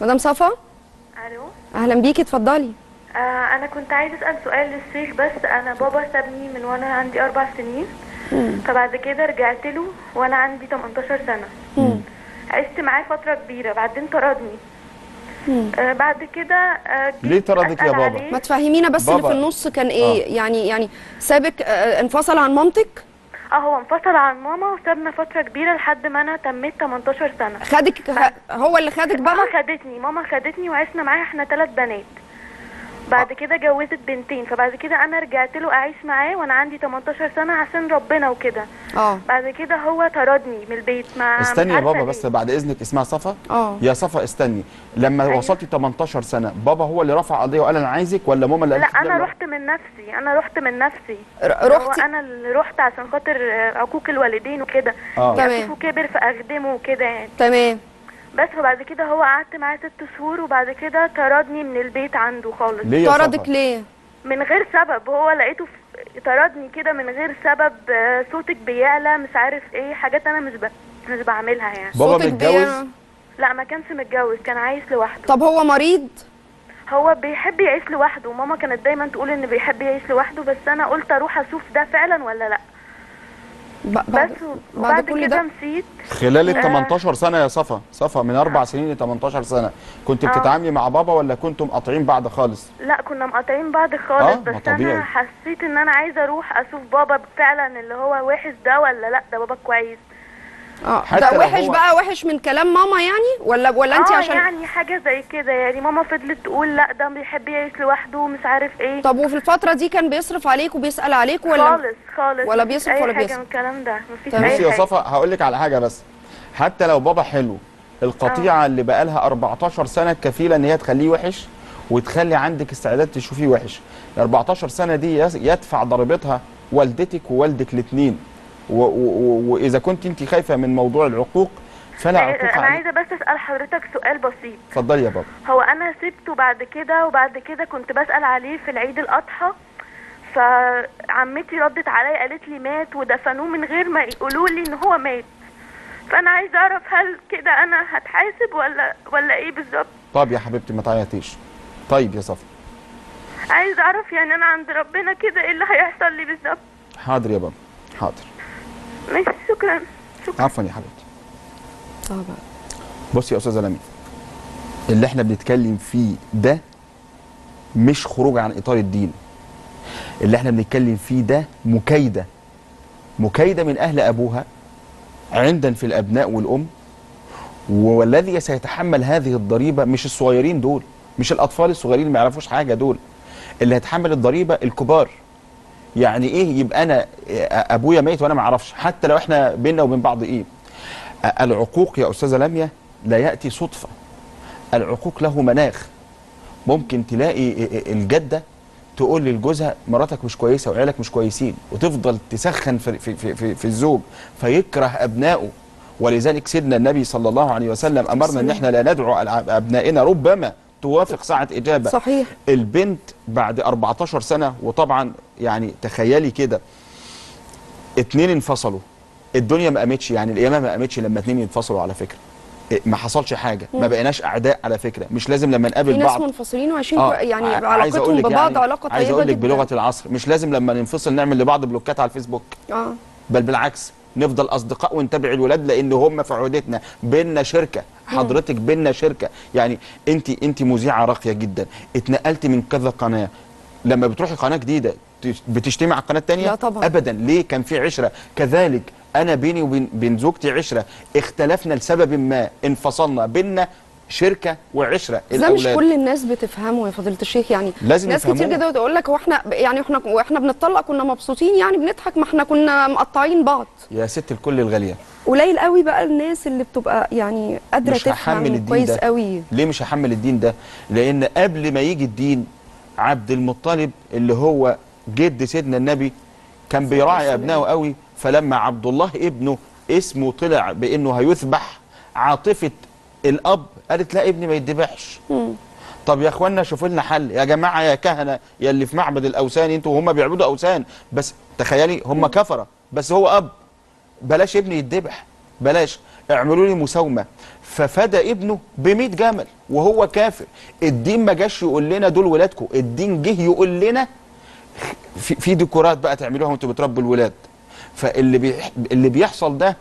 مدام صفا؟ ألو؟ أهلا بيكي اتفضلي. آه أنا كنت عايزة أسأل سؤال للشيخ بس أنا بابا سابني من وأنا عندي أربع سنين. فبعد كده رجعت له وأنا عندي 18 سنة. عشت معاه فترة كبيرة بعدين طردني. آه بعد كده آه ليه طردك يا بابا؟ ما تفهمينا بس اللي بابا. في النص كان إيه يعني يعني سابك آه، انفصل عن مامتك؟ آه هو انفصل عن ماما وسابنا فترة كبيرة لحد ما أنا تميت 18 سنة. خدك خ- هو اللي خدك ماما بقى؟ خدتني ماما خدتني وعشنا معاها إحنا ثلاث بنات. بعد كده جوزت بنتين فبعد كده أنا رجعت له أعيش معاه وأنا عندي 18 سنة عشان ربنا وكده. آه. بعد كده هو طردني من البيت ما استني يا بابا. بس بعد إذنك اسمها صفا؟ آه. يا صفا استني لما أيوة. وصلتي 18 سنة بابا هو اللي رفع قضية وقال أنا عايزك ولا ماما اللي لا أنا رحت من نفسي أنا رحت من نفسي. ر- رحتي هو أنا اللي رحت عشان خاطر عقوق الوالدين وكده. آه. تمام. كبر فأخدمه وكده يعني. تمام. بس فبعد كده هو قعدت معاه ست شهور وبعد كده طردني من البيت عنده خالص. ليه يا طردك؟ ليه؟ من غير سبب. هو لقيته في- طردني كده من غير سبب صوتك بيعلى مش عارف إيه حاجات أنا مش ب... مش بعملها يعني. بابا صوتك متجوز؟ لا ما كانش متجوز كان عايش لوحده. طب هو مريض؟ هو بيحب يعيش لوحده. ماما كانت دايما تقول إن بيحب يعيش لوحده بس أنا قلت أروح أشوف ده فعلا ولا لأ. بعد, بس بعد وبعد كل كده ده مشيت خلال ال آه. 18 سنة يا صفا صفا من أربع سنين ل 18 سنة كنت آه. بتتعاملي مع بابا ولا كنتم مقاطعين بعض خالص لا كنا مقاطعين بعض خالص آه، بس طبيعي. أنا حسيت إن أنا عايزة أروح أشوف بابا فعلا اللي هو وحش ده ولا لأ ده بابا كويس آه ده وحش هو- بقى وحش من كلام ماما يعني؟ ولا ولا انت آه عشان يعني حاجة زي كده. يعني ماما فضلت تقول لا ده بيحب يعيش لوحده ومش عارف إيه. طب وفي الفترة دي كان بيصرف عليك وبيسأل عليك ولا خالص خالص. ولا بيصرف ولا حاجة بيصرف؟ من الكلام ده. مفيش تمام. أي بصي يا حاجة. صفا هقول لك على حاجة بس. حتى لو بابا حلو القطيعة اللي بقالها 14 سنة كفيلة إن هي تخليه وحش وتخلي عندك استعداد تشوفيه وحش. ال 14 سنة دي يدفع ضريبتها والدتك ووالدك الاثنين وإذا كنت أنت خايفة من موضوع العقوق فلا عقوق أنا عايزة بس أسأل حضرتك سؤال بسيط. اتفضلي يا بابا. هو أنا سبته بعد كده وبعد كده كنت بسأل عليه في العيد الأضحى فعمتي ردت عليا قالت لي مات ودفنوه من غير ما يقولوا لي إن هو مات. فأنا عايزة أعرف هل كده أنا هتحاسب ولا ولا إيه بالظبط؟ طب يا حبيبتي ما تعيطيش. طيب يا صفا عايزة أعرف يعني أنا عند ربنا كده إيه اللي هيحصل لي بالظبط؟ حاضر يا بابا حاضر. ماشي شكرا. شكرا. عفوا يا حبيبتي. طبعا. بصي يا أستاذة لميا اللي إحنا بنتكلم فيه ده مش خروج عن إطار الدين. اللي إحنا بنتكلم فيه ده مكايدة. مكايدة من أهل أبوها عندن في الأبناء والأم والذي سيتحمل هذه الضريبة مش الصغيرين دول مش الأطفال الصغيرين اللي ما يعرفوش حاجة دول اللي هيتحمل الضريبة الكبار. يعني إيه يبقى أنا أبويا ميت وأنا ما أعرفش. حتى لو إحنا بينا وبين بعض إيه؟ العقوق يا أستاذة لميا لا يأتي صدفة. العقوق له مناخ. ممكن تلاقي الجدة تقول لجوزها مراتك مش كويسة وعيالك مش كويسين وتفضل تسخن في, في, في, في, في الزوج فيكره أبنائه. ولذلك سيدنا النبي صلى الله عليه وسلم أمرنا إن إحنا لا ندعو أبنائنا ربما. توافق ساعة إجابة. صحيح. البنت بعد 14 سنة وطبعا يعني تخيلي كده اتنين انفصلوا. الدنيا ما قامتش يعني القيامة ما قامتش لما اتنين ينفصلوا على فكرة. ما حصلش حاجة. ما بقيناش أعداء على فكرة. مش لازم لما في نقابل ناس بعض. منفصلين وعايشين آه، يعني عايز علاقتهم ببعض يعني علاقة عايز طيبة أقول لك بلغة العصر. مش لازم لما ننفصل نعمل لبعض بلوكات على الفيسبوك. آه. بل بالعكس نفضل أصدقاء ونتابع الولاد لأن هم في عهدتنا بيننا شركة. حضرتك بيننا شركة. يعني انت انت مذيعة راقية جدا. اتنقلت من كذا قناة. لما بتروحي قناة جديدة بتجتمع على القناه الثانية لا طبعا. ابدا. ليه؟ كان في عشرة. كذلك أنا بيني وبين بين زوجتي عشرة. اختلفنا لسبب ما. انفصلنا. بيننا شركة وعشرة ده مش كل الناس بتفهمه يا فضيلة الشيخ يعني لازم ناس كتير. كده تقول لك هو إحنا يعني إحنا وإحنا بنطلق كنا مبسوطين يعني بنضحك ما إحنا كنا مقطعين بعض. يا ست الكل الغالية. قليل قوي بقى الناس اللي بتبقى يعني قادرة مش هحمل تفهم الدين كويس ده. قوي. ليه مش هحمل الدين ده؟ لأن قبل ما يجي الدين عبد المطلب اللي هو جد سيدنا النبي كان بيراعي أبنائه قوي فلما عبد الله ابنه اسمه طلع بأنه هيذبح عاطفة الأب قالت لا ابني ما يذبحش طب يا إخوانا شوفوا لنا حل. يا جماعة يا كهنة يا اللي في معبد الأوثان أنتوا وهم بيعبدوا أوثان. بس تخيلي هم كفرة. بس هو أب. بلاش ابني يتذبح بلاش. اعملوا لي مساومة. ففدى ابنه ب 100 جمل وهو كافر. الدين ما جاش يقول لنا دول ولادكم. الدين جه يقول لنا في, في ديكورات بقى تعملوها وانتوا بتربوا الولاد. فاللي بي اللي بيحصل ده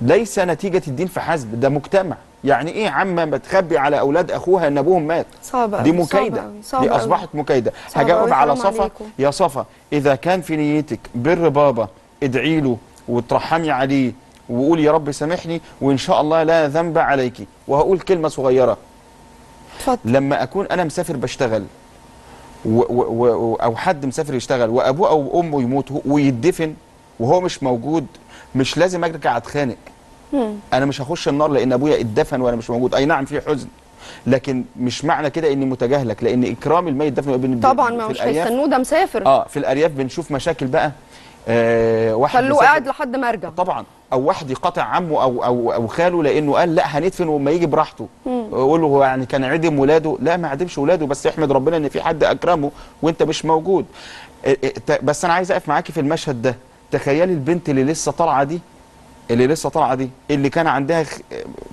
ليس نتيجة الدين فحسب ده مجتمع. يعني إيه عمة ما تخبي على أولاد أخوها إن أبوهم مات؟ صعب أوي، دي مكايدة. أوي، صعب دي. أصبحت مكايدة. هجاوب على صفا. يا صفا إذا كان في نيتك بر بابا ادعي له وترحمي عليه وقولي يا رب سامحني وإن شاء الله لا ذنب عليك. وهقول كلمة صغيرة. اتفضل. لما أكون أنا مسافر بشتغل و و و أو حد مسافر يشتغل وأبوه أو أمه يموت ويدفن وهو مش موجود مش لازم أرجع أتخانق. مم. أنا مش هخش النار لأن ابويا اتدفن وأنا مش موجود. اي نعم في حزن. لكن مش معنى كده اني متجاهلك لأن اكرام الميت دفن بن- طبعا في ما مش هيستنوه ده مسافر. آه في الأرياف بنشوف مشاكل بقى. آه واحد خلوه قاعد لحد ما ارجع طبعا. أو واحد يقاطع عمه أو أو أو خاله لأنه قال لا هندفن وما يجي براحته. يقول له هو يعني كان عدم ولاده؟ لا ما عدمش ولاده. بس يحمد ربنا إن في حد أكرمه وأنت مش موجود. بس أنا عايز أقف معاكي في المشهد ده. تخيلي البنت اللي لسه طالعة دي اللي لسه طالعة دي اللي كان عندها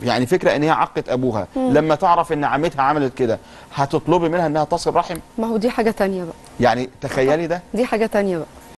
يعني فكرة إن هي عقت أبوها. لما تعرف إن عمتها عملت كده هتطلبي منها إنها تصل رحم؟ ما هو دي حاجة تانية بقى. يعني تخيلي ده؟ دي حاجة تانية بقى.